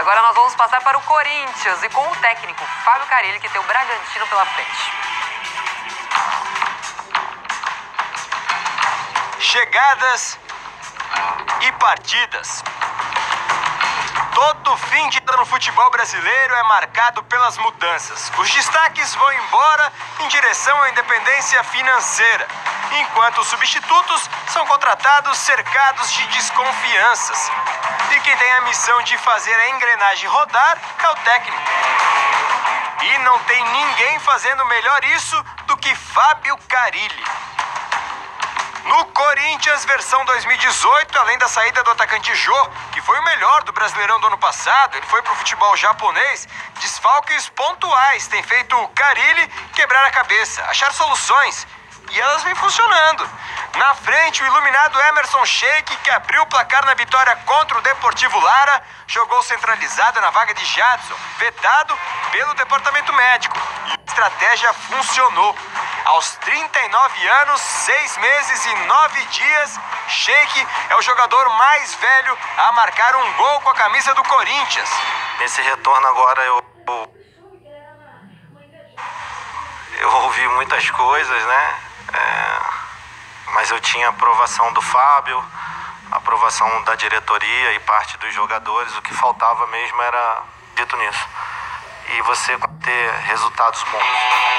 agora nós vamos passar para o Corinthians e com o técnico Fábio Carilli, que tem o Bragantino pela frente. Chegadas e partidas. Todo fim de ano no futebol brasileiro é marcado pelas mudanças. Os destaques vão embora em direção à independência financeira, enquanto os substitutos são contratados cercados de desconfianças. E quem tem a missão de fazer a engrenagem rodar é o técnico. E não tem ninguém fazendo melhor isso do que Fábio Carilli. No Corinthians, versão 2018, além da saída do atacante Jô, que foi o melhor do Brasileirão do ano passado, ele foi pro futebol japonês, desfalques pontuais têm feito o Carilli quebrar a cabeça, achar soluções. E elas vêm funcionando. Na frente, o iluminado Emerson Sheik, que abriu o placar na vitória contra o Deportivo Lara, jogou centralizado na vaga de Jadson, vetado pelo departamento médico. E a estratégia funcionou. Aos 39 anos, 6 meses e 9 dias, Sheik é o jogador mais velho a marcar um gol com a camisa do Corinthians. Nesse retorno agora eu eu ouvi muitas coisas, né? É, mas eu tinha aprovação do Fábio, aprovação da diretoria e parte dos jogadores. O que faltava mesmo era dito nisso. E você ter resultados bons.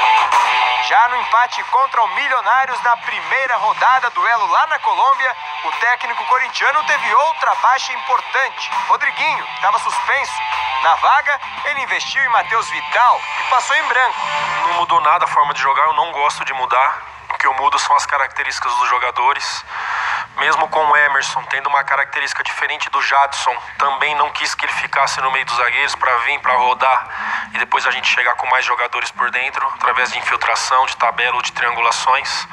Já no empate contra o Milionários na primeira rodada, duelo lá na Colômbia, o técnico corintiano teve outra baixa importante. Rodriguinho estava suspenso. Na vaga, ele investiu em Matheus Vital e passou em branco. Não mudou nada a forma de jogar, eu não gosto de mudar. Que eu mudo são as características dos jogadores. Mesmo com o Emerson tendo uma característica diferente do Jadson, também não quis que ele ficasse no meio dos zagueiros para vir, para rodar e depois a gente chegar com mais jogadores por dentro, através de infiltração, de tabela ou de triangulações.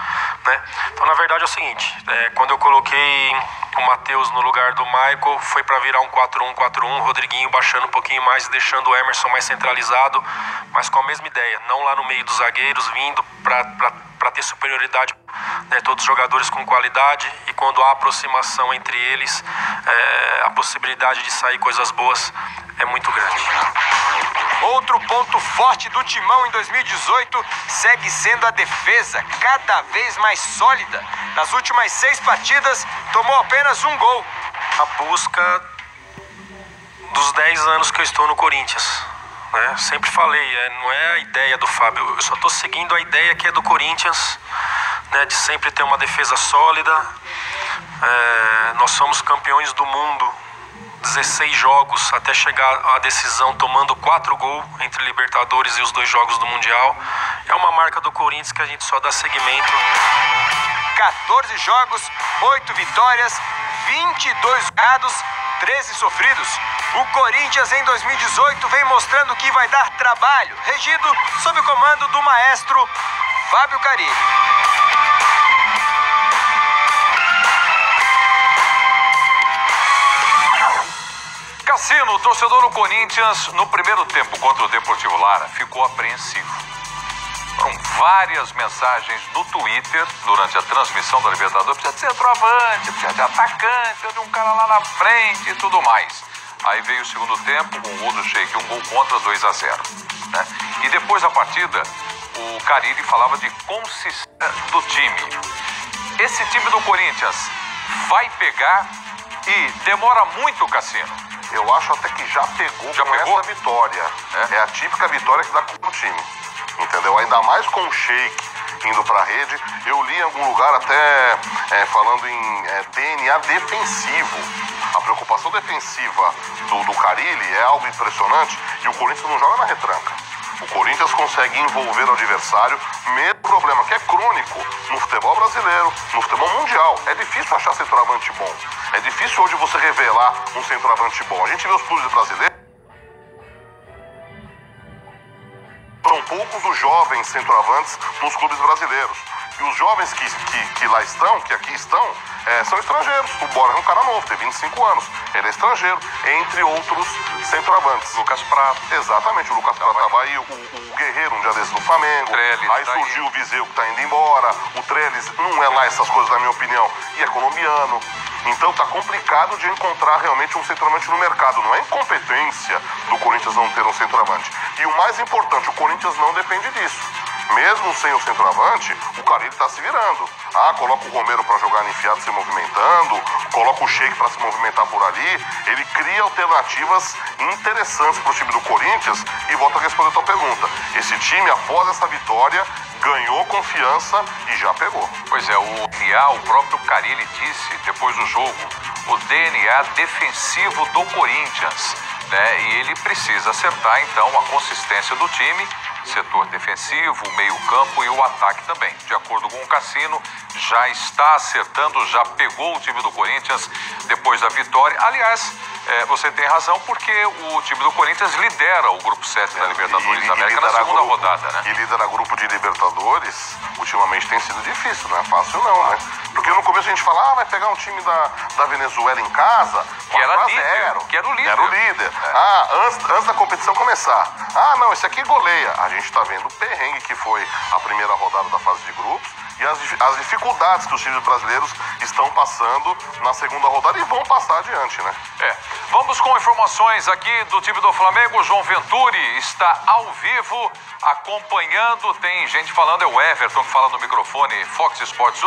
Né? Então, na verdade, é o seguinte: é, quando eu coloquei o Matheus no lugar do Michael, foi para virar um 4-1-4-1, Rodriguinho baixando um pouquinho mais deixando o Emerson mais centralizado, mas com a mesma ideia, não lá no meio dos zagueiros, vindo para ter superioridade, né, todos os jogadores com qualidade e quando há aproximação entre eles, é, a possibilidade de sair coisas boas é muito grande. Outro ponto forte do Timão em 2018 segue sendo a defesa, cada vez mais sólida. Nas últimas seis partidas, tomou apenas um gol. A busca dos 10 anos que eu estou no Corinthians. Né? Sempre falei, é, não é a ideia do Fábio, eu só estou seguindo a ideia que é do Corinthians, né, de sempre ter uma defesa sólida. É, nós somos campeões do mundo 16 jogos até chegar à decisão, tomando quatro gols entre Libertadores e os dois jogos do Mundial. É uma marca do Corinthians que a gente só dá seguimento. 14 jogos, 8 vitórias, 22 ganhados, 13 sofridos. O Corinthians em 2018 vem mostrando que vai dar trabalho, regido sob o comando do maestro Fábio Carilli. Cassino, torcedor do Corinthians, no primeiro tempo contra o Deportivo Lara, ficou apreensivo. Várias mensagens no Twitter durante a transmissão da Libertadores. Precisa de centroavante, precisa de atacante, precisa de um cara lá na frente e tudo mais. Aí veio o segundo tempo, com um gol do Sheik, um gol contra 2 a 0. Né? E depois da partida, o Carilli falava de consistência do time. Esse time do Corinthians vai pegar e demora muito, Cassino. Eu acho até que já pegou já com pegou? essa vitória. É? é? a típica vitória que dá com o time. Entendeu? Ainda mais com o Sheik indo para a rede. Eu li em algum lugar até é, falando em é, DNA defensivo. A preocupação defensiva do, do Carilli é algo impressionante e o Corinthians não joga na retranca. O Corinthians consegue envolver o adversário, mesmo problema que é crônico no futebol brasileiro, no futebol mundial. É difícil achar centroavante bom. É difícil hoje você revelar um centroavante bom. A gente vê os clubes brasileiros. São poucos os jovens centroavantes nos clubes brasileiros. E os jovens que, que, que lá estão, que aqui estão, é, são estrangeiros. O Borja é um cara novo, tem 25 anos. Ele é estrangeiro, entre outros centroavantes. Lucas Prato. Exatamente, o Lucas Prato estava aí, o, o, Guerreiro, um dia desses do Flamengo. Trellis aí tá surgiu aí. o Viseu que está indo embora. O Trellis não é lá essas coisas, na minha opinião. E é colombiano. Então tá complicado de encontrar realmente um centroavante no mercado. Não é incompetência do Corinthians não ter um centroavante. E o mais importante, o Corinthians não depende disso. Mesmo sem o centroavante, o Carilli está se virando. Ah, coloca o Romero para jogar enfiado se movimentando, coloca o Sheik para se movimentar por ali. Ele cria alternativas interessantes para o time do Corinthians e volta a responder a tua pergunta. Esse time, após essa vitória, ganhou confiança e já pegou. Pois é, o DNA, o próprio Carilli disse depois do jogo, o DNA defensivo do Corinthians. Né? E ele precisa acertar então a consistência do time, setor defensivo, meio-campo e o ataque também. De acordo com o Cassino, já está acertando, já pegou o time do Corinthians depois da vitória. Aliás, é, você tem razão, porque o time do Corinthians lidera o grupo 7 da Libertadores da América na segunda grupo, rodada, né? E liderar grupo de Libertadores, ultimamente tem sido difícil, não é fácil não, né? Porque no começo a gente fala, ah, vai pegar um time da, da Venezuela em casa, Que era 4 a líder, 0. que era o líder. Era o líder. Ah, antes, antes da competição começar. Ah, não, esse aqui goleia. A gente tá vendo o perrengue que foi a primeira rodada da fase de grupos e as, as dificuldades que os times brasileiros estão passando na segunda rodada e vão passar adiante, né? É. Vamos com informações aqui do time do Flamengo. João Venturi está ao vivo acompanhando. Tem gente falando, é o Everton que fala no microfone Fox Sports.